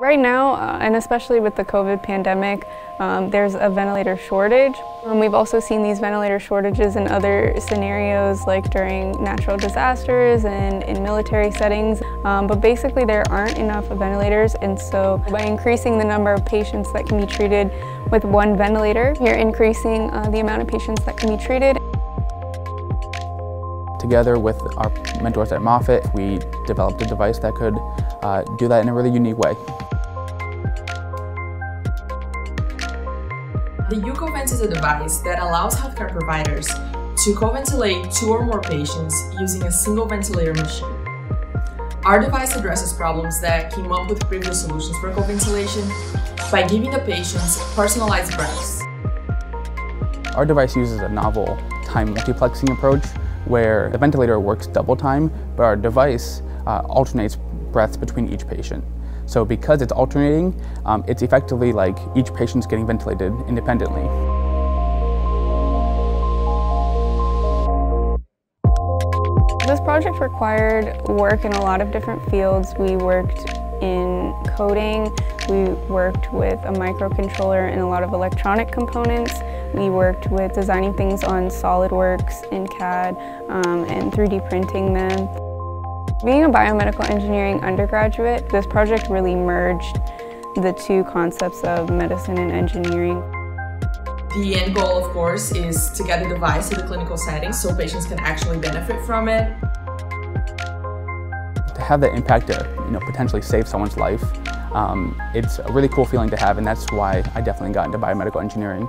Right now, uh, and especially with the COVID pandemic, um, there's a ventilator shortage. Um, we've also seen these ventilator shortages in other scenarios like during natural disasters and in military settings. Um, but basically there aren't enough ventilators and so by increasing the number of patients that can be treated with one ventilator, you're increasing uh, the amount of patients that can be treated. Together with our mentors at Moffitt, we developed a device that could uh, do that in a really unique way. The Eucovent is a device that allows healthcare providers to co-ventilate two or more patients using a single ventilator machine. Our device addresses problems that came up with previous solutions for co-ventilation by giving the patients personalized breaths. Our device uses a novel time multiplexing approach where the ventilator works double time, but our device uh, alternates breaths between each patient. So because it's alternating, um, it's effectively like each patient's getting ventilated independently. This project required work in a lot of different fields. We worked in coding, we worked with a microcontroller and a lot of electronic components. We worked with designing things on SolidWorks in CAD um, and 3D printing them. Being a biomedical engineering undergraduate, this project really merged the two concepts of medicine and engineering. The end goal, of course, is to get the device to the clinical setting so patients can actually benefit from it. To have that impact to you know, potentially save someone's life, um, it's a really cool feeling to have and that's why I definitely got into biomedical engineering.